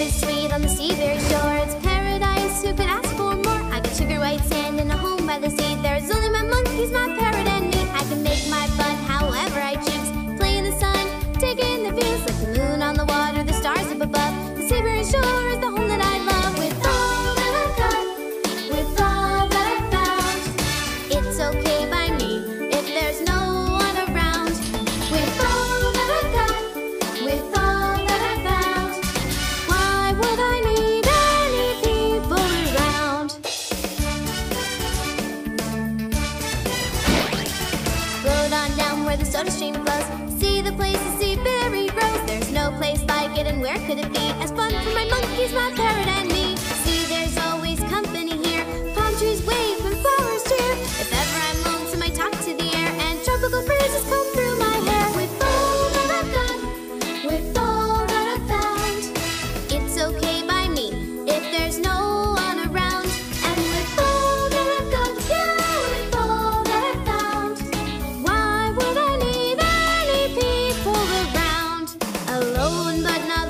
is sweet on the Seaberry shore. It's paradise, who could ask for more? I got sugar white sand and a home by the sea. There's only my monkeys, my parrot, and me. I can make my fun however I choose. Play in the sun, take in the views, like the moon on the water, the stars up above. The Seaberry shore soda stream flows. See the place see Seaberry grows. There's no place like it, and where could it be? As fun for my monkeys, my parrot, alone, but not.